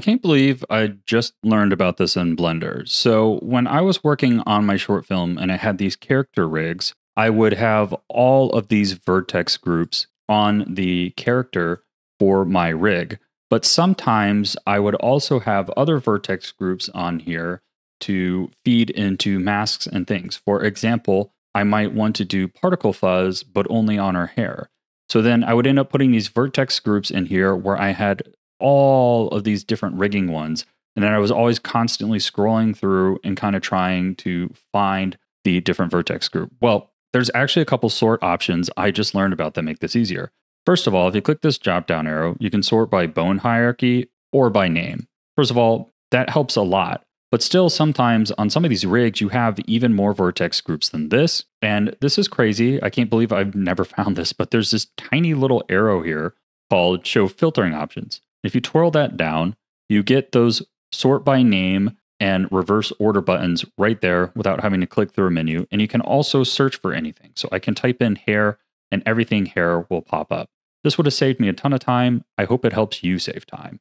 I can't believe I just learned about this in Blender. So, when I was working on my short film and I had these character rigs, I would have all of these vertex groups on the character for my rig. But sometimes I would also have other vertex groups on here to feed into masks and things. For example, I might want to do particle fuzz, but only on her hair. So then I would end up putting these vertex groups in here where I had all of these different rigging ones. And then I was always constantly scrolling through and kind of trying to find the different vertex group. Well, there's actually a couple sort options I just learned about that make this easier. First of all, if you click this drop down arrow, you can sort by bone hierarchy or by name. First of all, that helps a lot. But still, sometimes on some of these rigs, you have even more vertex groups than this. And this is crazy. I can't believe I've never found this, but there's this tiny little arrow here called show filtering options. If you twirl that down, you get those sort by name and reverse order buttons right there without having to click through a menu. And you can also search for anything. So I can type in hair and everything hair will pop up. This would have saved me a ton of time. I hope it helps you save time.